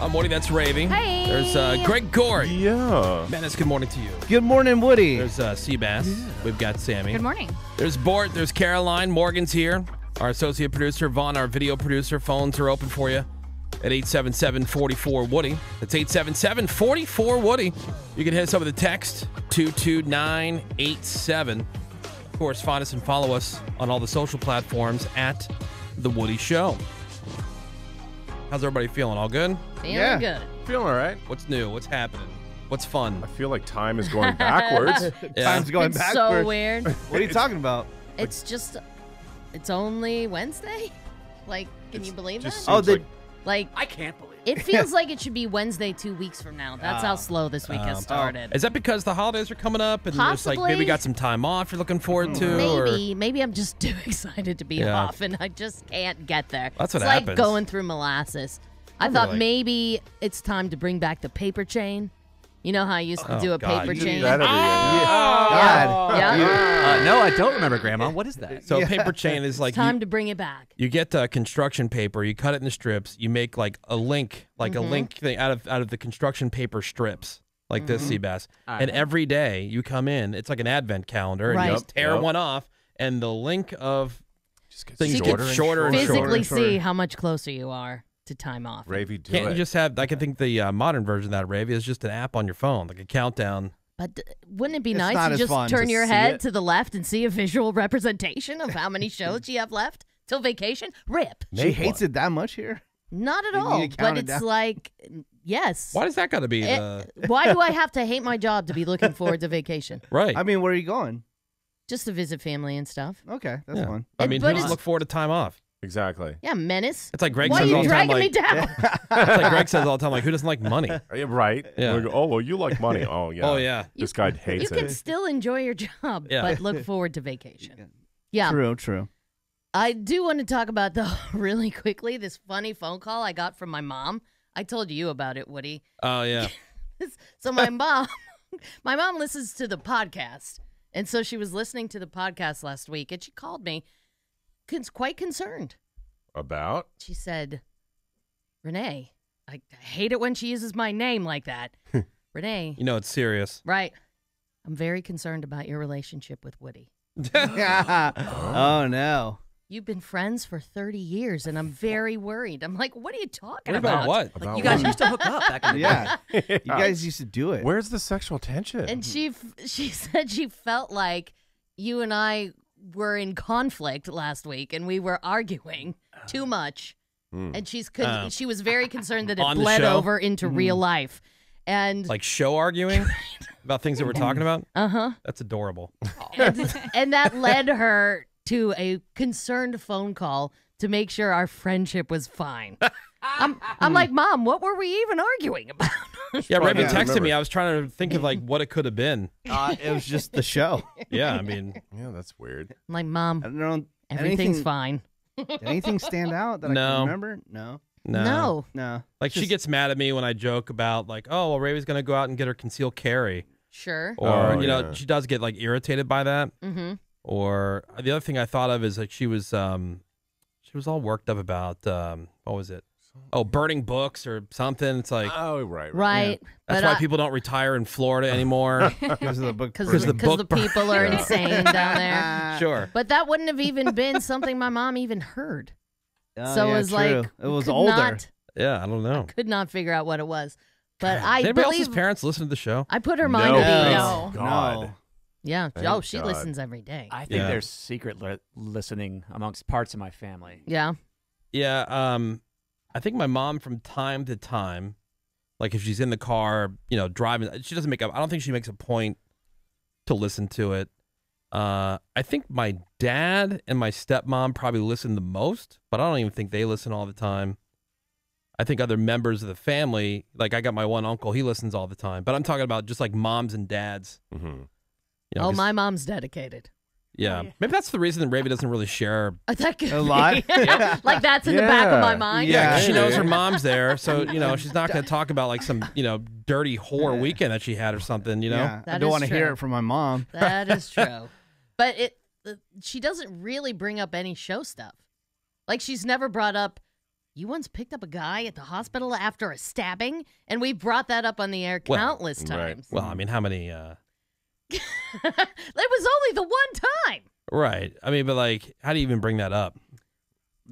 I'm Woody. That's Ravey. Hey. There's uh, Greg Gory. Yeah. Menace, good morning to you. Good morning, Woody. There's uh, Sebas. We've got Sammy. Good morning. There's Bort. There's Caroline. Morgan's here. Our associate producer, Vaughn, our video producer. Phones are open for you at 877-44-WOODY. That's 877-44-WOODY. You can hit us up with a text, 22987. Of course, find us and follow us on all the social platforms at The Woody Show. How's everybody feeling? All good? Feeling Yeah. good. Feeling all right. What's new? What's happening? What's fun? I feel like time is going backwards. Yeah. Time's going it's backwards. so weird. What are you talking about? it's just, it's only Wednesday. Like, can you believe Just that? Oh, seems the- like Like, I can't believe it feels like it should be Wednesday two weeks from now. That's how slow this week has Um, started. Is that because the holidays are coming up and there's like maybe Possibly. got some time off you're looking forward to? Or Maybe, maybe I'm just too excited to be Yeah. off, and I just can't get there. That's what it's happens. like going through molasses. I Remember, thought like- maybe it's time to bring back the paper chain. You know how I used to Oh, do a God, paper you do chain? that every year. God. yeah, Uh, no, I don't remember, Grandma. What is that? so a paper chain is like it's time you, to bring it back. you get uh, construction paper, you cut it into strips, you make like a link, like Mm-hmm. a link thing out of out of the construction paper strips, like this Mm-hmm. Sebas. All And right. every day you come in, it's like an advent calendar, and you Yep, just tear yep. one off, and the link of Just gets things shorter get and shorter and shorter. shorter. Physically shorter. see how much closer you are to time off. Ravey, do Can't it. you just have? I can think the uh, modern version of that Ravey is just an app on your phone, like a countdown. But uh, wouldn't it be It's nice not to as just turn to your see head it. to the left and see a visual representation of how many shows you have left till vacation? Rip. She Make hates one. it that much here. Not at You need all. to But it it's down. like, yes. Why does that got to be Eh, the why do I have to hate my job to be looking forward to vacation? right? I mean, where are you going? Just to visit family and stuff. Okay, that's Yeah. fun. I mean, but who doesn't it's- look forward to time off? Exactly. Yeah, menace. It's like Greg Why are says all you the time. dragging Like, me down? it's like Greg says all the time. Like, who doesn't like money? Yeah, Right. Yeah. We go, oh, well, you like money. Oh, yeah. Oh yeah. This guy hates you hates can still enjoy your job, Yeah. but look forward to vacation. Yeah. True, true. I do want to talk about though really quickly this funny phone call I got from my mom. I told you about it, Woody. Oh yeah. So my mom, my mom listens to the podcast, and so she was listening to the podcast last week, and she called me, con- quite concerned. About? She said, "Renee, I hate it when she uses my name like that." Renee, You know it's serious. right? I'm very concerned about your relationship with Woody. Oh. oh no. You've been friends for 30 years, and I'm very worried. I'm like, what are you talking What about what? About You guys what? used to hook up back in the day. Yeah, you guys used to do it. Where's the sexual tension? And she f- she said she felt like you and I were in conflict last week, and we were arguing too much. Hmm. And she's con- Oh. she was very concerned that it bled over into real life. And Like show arguing about things that we're talking about? uh huh, That's adorable. and, and that led her to a concerned phone call to make sure our friendship was fine. I'm I'm like, mom, what were we even arguing about? Yeah, Probably Raven not texted remember. me. I was trying to think of like what it could have been. Uh, it was just the show. Yeah, I mean, yeah, that's weird. I'm like, mom, I don't. everything's anything, fine. Did anything stand out that I can remember? No. no. no. No. Like she gets mad at me when I joke about like, oh, well, Raven's gonna go out and get her concealed carry, Sure. or Oh, you know, yeah. she does get like irritated by that. Mm-hmm. Or the other thing I thought of is like she was um she was all worked up about um what was it? Oh, burning books or something. It's like oh, right. Right. that's but why I- people don't retire in Florida anymore. Because of the book. Because Because the, the 'cause book the people are Yeah. insane down there. sure. But that wouldn't have even been something my mom even heard. Oh, so yeah, it was true. like it was older. Not, Yeah, I don't know. could not figure out what it was. But I Did anybody believe else's parents listen to the show? I put her mind No, at ease. thank God. No. Yeah. Thank oh, she God. listens every day. I think Yeah. there's secret li- listening amongst parts of my family. yeah. Yeah, um, I think my mom from time to time, like if she's in the car, you know, driving, she doesn't make up. I don't think she makes a point to listen to it. Uh, I think my dad and my stepmom probably listen the most, but I don't even think they listen all the time. I think other members of the family, like I got my one uncle, he listens all the time. But I'm talking about just like moms and dads. hmm You know, oh, 'cause- my mom's dedicated. Yeah, maybe that's the reason that Ravey doesn't really share. That could A lot? be. like that's in the back of my Yeah. mind. Yeah, 'cause she knows her mom's there, so you know she's not going to talk about like some you know dirty whore weekend that she had or something. You know, Yeah, I don't want to hear it from my mom. That is true. but it uh, she doesn't really bring up any show stuff. Like she's never brought up You once picked up a guy at the hospital after a stabbing, and we brought that up on the air Well, countless right. times. Well, I mean, how many? uh it was only the one time. Right. I mean, but like, how do you even bring that up?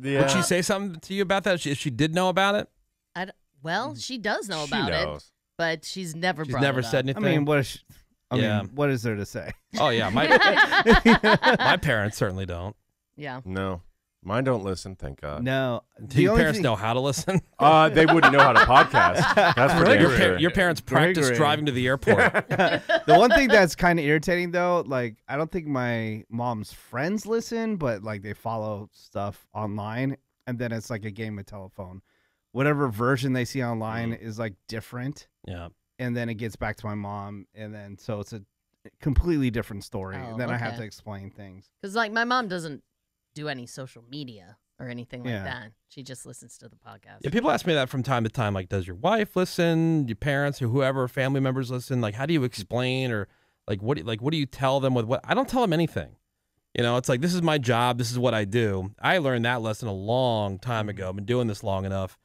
Yeah. Would she say something to you about that? If she, if she did know about it, I d- well, she does know She about it, knows. but she's never she's brought never it up. said I anything. mean, what is? She, I Yeah. mean, what is there to say? oh yeah, my my parents certainly don't. Yeah. No. Mine don't listen, thank God. No. Do your parents thing- know how to listen? Uh, they wouldn't know how to podcast. That's for damn your, sure. par- your parents practice Greg Gory. driving to the airport. the one thing that's kind of irritating though, like I don't think my mom's friends listen, but like they follow stuff online, and then it's like a game of telephone. Whatever version they see online Mm. is like different, yeah. and then it gets back to my mom, and then so it's a completely different story. Oh, and then I have to explain things. Because like my mom doesn't do any social media or anything like Yeah. that. She just listens to the podcast. Yeah, people ask me that from time to time. Like, does your wife listen? Your parents or whoever, family members listen? Like, how do you explain or like what? do- Like, what do you tell them with what? I don't tell them anything. You know, it's like this is my job. This is what I do. I learned that lesson a long time ago. I've been doing this long enough.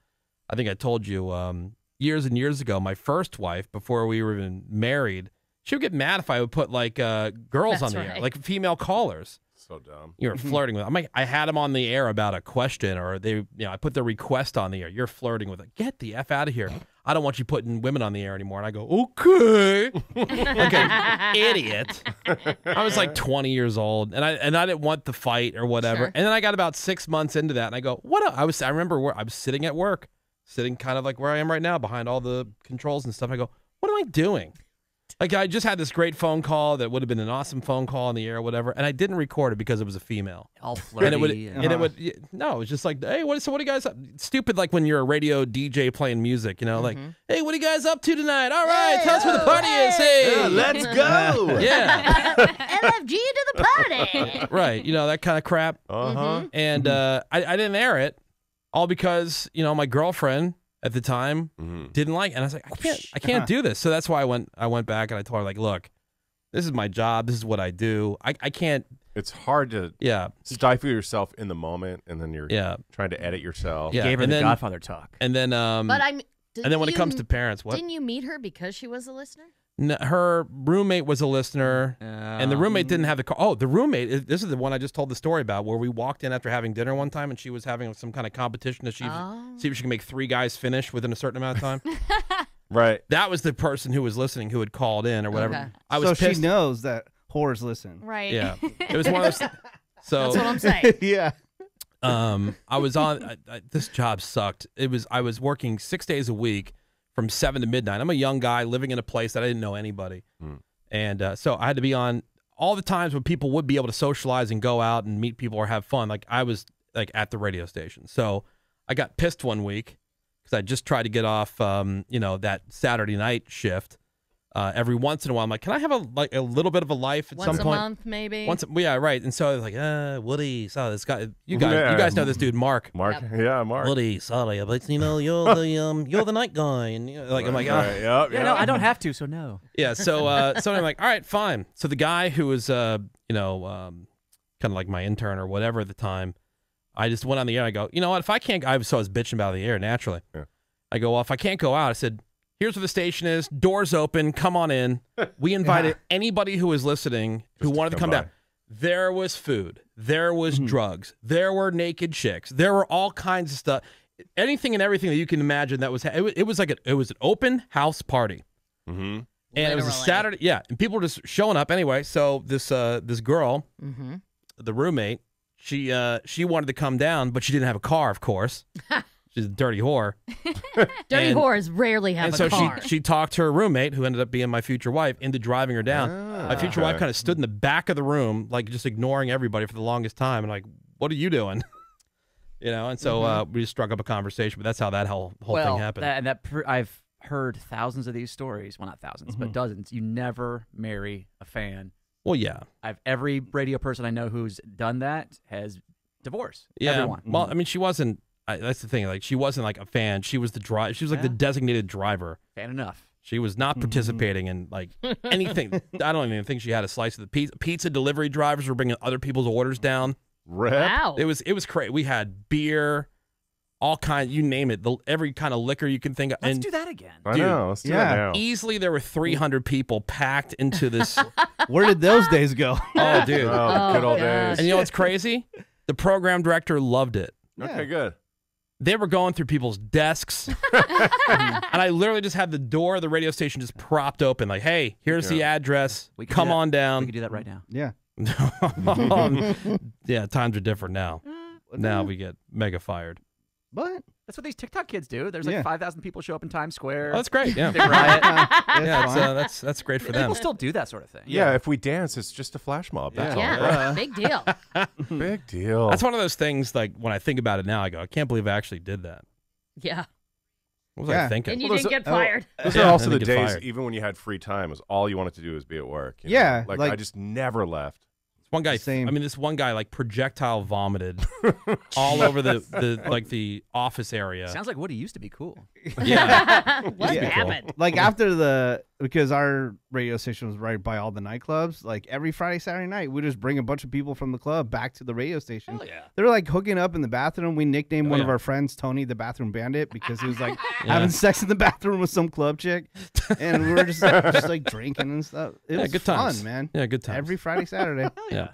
I think I told you um, years and years ago. My first wife, before we were even married, she would get mad if I would put like uh, girls That's on the air, like female callers So dumb. you're Mm-hmm. flirting with. I'm like, I had them on the air about a question, or they, you know, I put the request on the air. You're flirting with it. Get the f out of here. I don't want you putting women on the air anymore. And I go, okay, okay, idiot. I was like 20 years old, and I and I didn't want the fight or whatever. Sure. And then I got about six months into that, and I go, what? a- I was. I remember where I was sitting at work, sitting kind of like where I am right now, behind all the controls and stuff. I go, what am I doing? Like I just had this great phone call that would have been an awesome phone call on the air, or whatever, and I didn't record it because it was a female. All flirty. And it would, and- and it would, no, it was just like, hey, what? So what do you guys? Up? Stupid, like when you're a radio DJ playing music, you know, like, hey, what are you guys up to tonight? All right, tell us where the party is. Hey, Yeah, let's go. yeah, LFG to the party. right, you know that kind of crap. Uh huh. And uh, I, I didn't air it, all because you know my girlfriend at the time hmm didn't like, it. and I was like, I can't, I can't do this. So that's why I went, I went back and I told her like, look, this is my job, this is what I do. I, I can't, It's hard to yeah, stifle yourself in the moment, and then you're yeah, trying to edit yourself. Yeah. Gave her and the then- Godfather talk. and then um, but I'm. and then when it comes to parents, what? didn't you meet her because she was a listener? N- her roommate was a listener, and the roommate didn't have the car. Oh, the roommate. This is the one I just told the story about, where we walked in after having dinner one time, and she was having some kind of competition to see, Oh. see if she can make three guys finish within a certain amount of time. Right. that was the person who was listening, who had called in or whatever. Okay. I was so pissed. she knows that whores listen. Right. Yeah, it was one of those. So That's what I'm saying. yeah. um, I was on. I, I, this job sucked. It was. I was working six days a week from seven to midnight. I'm a young guy living in a place that I didn't know anybody, Hmm. and uh, so I had to be on all the times when people would be able to socialize and go out and meet people or have fun. Like I was like at the radio station. So I got pissed one week because I just tried to get off, um, you know, that Saturday night shift. Uh, every once in a while, I'm like, can I have a like a little bit of a life at Once some a point? month, maybe. Once, well, yeah, right. And so I was like, uh, Woody, so this guy, you guys, Yeah. you guys know this dude, Mark. Mark. Yeah, Mark. Woody, sorry, but you know, you're the um, you're the night guy, and you know, like I'm like, oh. Right, yep, Yeah, yep. no, I don't have to, so no. yeah. So, uh, so I'm like, all right, fine. So the guy who was, uh, you know, um, kind of like my intern or whatever at the time, I just went on the air. I go, you know what? If I can't, I was so I was bitching about the air naturally. Yeah. I go, well, if I can't go out, I said, here's where the station is. Doors open. Come on in. We invited anybody who was listening who Just wanted to come come down. There was food. There was Mm-hmm. drugs. There were naked chicks. There were all kinds of stuff. Anything and everything that you can imagine that was. It was, it was like a, it was an open house party hmm and it was a Saturday. Yeah, and people were just showing up anyway. So this uh this girl, Mm-hmm. the roommate, she uh she wanted to come down, but she didn't have a car, of course. She's a dirty whore. Dirty And- whores rarely have and a so car. she she talked to her roommate, who ended up being my future wife, into driving her down. my future wife kind of stood in the back of the room, like just ignoring everybody for the longest time, and like, what are you doing? you know. And so uh, we just struck up a conversation, but that's how that whole whole well, thing happened. That, and that pr- I've heard thousands of these stories. Well, not 1000s Mm-hmm. but dozens. You never marry a fan. well, yeah, I've every radio person I know who's done that has divorced. yeah. Everyone. Well, I mean, she wasn't. I, that's the thing. Like, she wasn't like a fan. She was the drive. She was like the designated driver. Fan enough. She was not mm-hmm. participating in like anything. I don't even think she had a slice of the pizza. Pizza delivery drivers were bringing other people's orders down. Rep. wow. It was it was crazy. We had beer, all kind. You name it, the, every kind of liquor you can think of. Let's and do that again. I Dude. know. Let's do Yeah. that now. easily there were 300 people packed into this. Where did those days go? oh, dude! Oh, the good Oh, old gosh. days. And you know what's crazy? The program director loved it. Okay, good. They were going through people's desks, and I literally just had the door of the radio station just propped open, like, "Hey, here's the address. We Come do that. on We down." could do that right now. yeah. Um, yeah, times are different now. Now we get mega fired. But That's what these TikTok kids do. There's like Yeah. 5,000 people show up in Times Square. Oh, that's great. Yeah, Big riot. that's yeah, it's, uh, that's that's great for them. People still do that sort of thing. Yeah. if we dance, it's just a flash mob. That's Yeah, all. right? big deal. Big deal. That's one of those things. Like when I think about it now, I go, I can't believe I actually did that. Yeah. What was I Yeah. thinking? And you Well, didn't those- get oh, fired. Those Yeah, are also and the then get days, fired. even when you had free time, was all you wanted to do was be at work. you know? Yeah, like, I like- just never left. One guy, Same. I mean, this one guy like projectile vomited all over the, the like the office area. Sounds like Woody used to be cool. yeah, what Yeah. happened? like after the because our radio station was right by all the nightclubs. Like every Friday, Saturday night, we just bring a bunch of people from the club back to the radio station. Hell yeah. They're like hooking up in the bathroom. We nicknamed Oh, one yeah. of our friends Tony the Bathroom Bandit because he was like Yeah. having sex in the bathroom with some club chick, and we were just just like drinking and stuff. It Yeah, was good fun, times. man. yeah, good times. Every Friday, Saturday. yeah.